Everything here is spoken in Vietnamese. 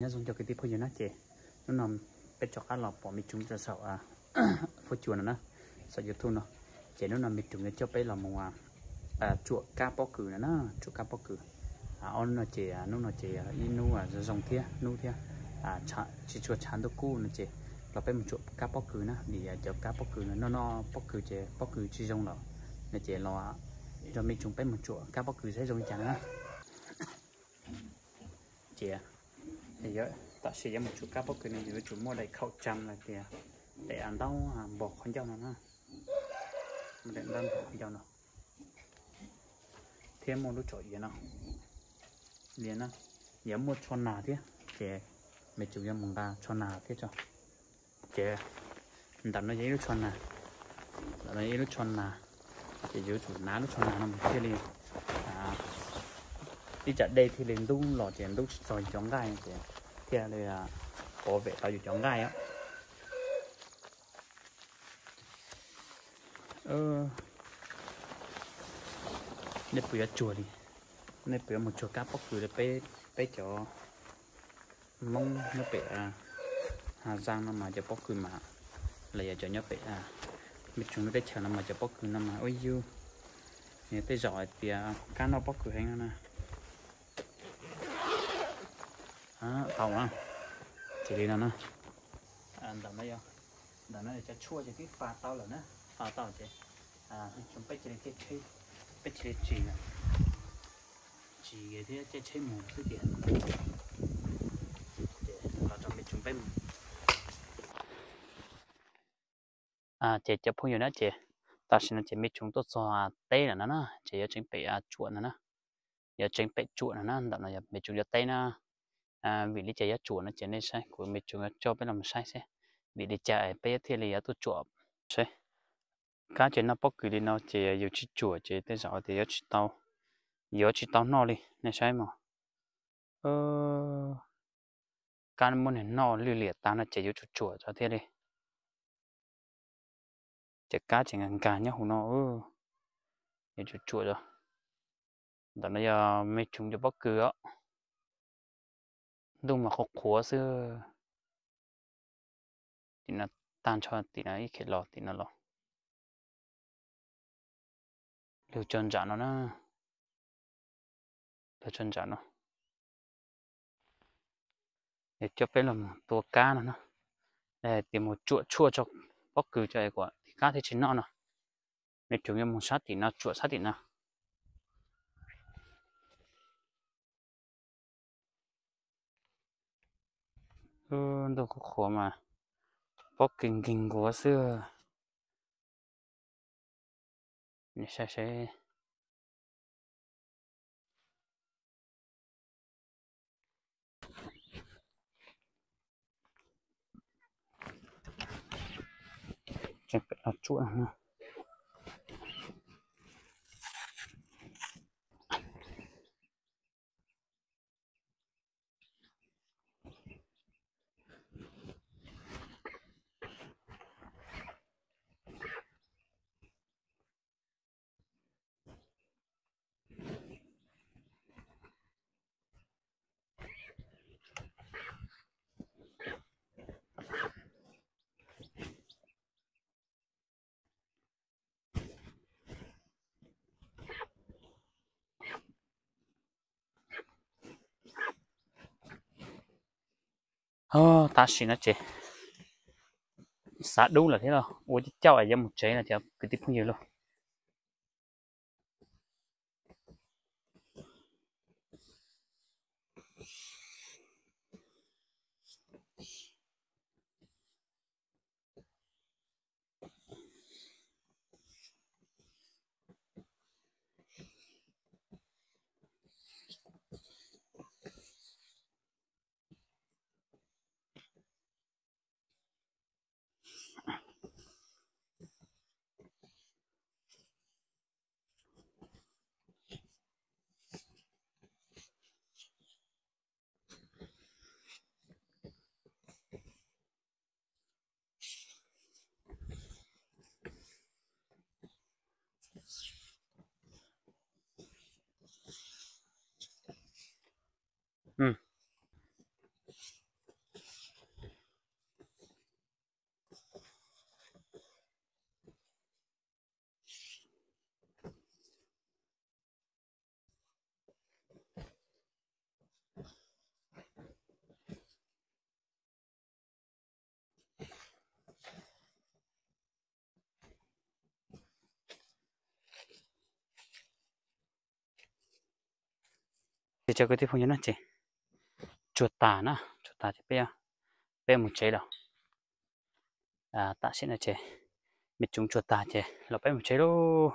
nhớ dùng cho cái tiếp bây giờ nó chị. Nó nằm bên cho cá lọc bỏ mi chúng cho sợ à phô chuồn nó, sợ giờ thun nó chị nó nằm mi chúng cho bé là một à à chuột cá bó cử nó chuột cá bó cử. À on nó chị à nó nó chị à inu à rồi dòng thia, nu thia. À chả chỉ chuột chán đâu cu nó chị. Là bên một chuột cá bó cử nó, thì à, cho cá bó cử nó nó bó cử chị, bó cử chỉ dòng nó nó chị lo à, cho mi chúng bên một chuột cá bó cử sẽ dòng chẳng á. Chị à, thì giờ ta sẽ dụng một chút cá bóc cái này thì chúng. Mua đầy khẩu trăm là kìa. Để ăn đâu? À, bỏ con dao nó nè. Mình để ăn bỏ con dao nó thêm một lúc chổi gì nào liền á giờ mua cho nà thế. Kìa. Mình chủ yếu muốn ta cho nà thế cho. Kìa. Đặt nó giấy lúc cho nà. Đặt nó giấy lúc cho nà. Thì giữ chủ ná lúc cho nà nó một kia liền. À. Đi chợ đây thì liền đúng lò tiền đúng rồi chống gai kìa kia đây là bảo vệ tao dù chống gai á. Ờ. Nên bây giờ chùa đi. Nếp bây một chùa cá bóc cười để bé bé cho mong nó bé à, hà giang nó mà cho bóc cười mà. Lại giờ cho nhớ bé à mình chúng nó bé chờ nó mà cho bóc cười nó mà. Ôi yêu nếu tới giỏi thì à, cá nó bóc cười hay nè. À, phòng á. Chỉ đi nào nữa anh đầm đấy không đầm nó cho chua cho cái pha tao là nữa pha tao chứ à chúng bây giờ cái chơi bây giờ chỉ nè. Chỉ cái thế chơi chơi mù cái tiền là trong bây chúng bây à chị cho phong nữa chị ta xin chị biết chúng tôi cho tê là nó chị cho chính bị à chuột nữa giờ chính bị chuột nữa đầm này bị chúng cho tê nữa à vì lý chạy chuột nó chạy nên sai, của mình chúng cho biết làm sai sẽ vì lý chạy bây giờ thì là tôi chuột sai cá chuyện nó bóc cứ đi, nó chỉ yêu chỉ chuột, chỉ tới giờ thì yêu chỉ tao yêu chỉ tao nó đi, này sai mà. Ờ cá muốn này nó lưu liệt ta nó chỉ yêu chuột chuột cho thế đi. Chỉ cá chỉ ngàn cá nhá hùng nó ơ ừ. yêu chuột chuột rồi. Đó là giờ mấy chúng cho bóc cứ đúng mà khóc khổ xưa thì nó tan cho thì nó ít lọt thì nó lọt, lưu chân trả nó nè lưu chân trả nó. Để cho bé làm tua cá nó để tìm một chuột chua cho bóc cừu cho ai quả thì cá thì chính nó nè nếu chúng em một sát thì nó chuột sát thì nó ừ đâu có khổ mà. Bóc kinh kinh của xưa sẽ sẽ chắc phải là chuột nữa ờ ta xin nó chị xả đúng là thế rồi, ủa chứ cháu ở dân một chế là cháu cứ tiếp không nhiều luôn. ừ. Thì cho cái tiếp phong nhấn chị chuột tà nó chuột tà thì bé bé một chế đâu à ah, ta sẽ là chế mệt chúng chuột tà chế là bé một chế đâu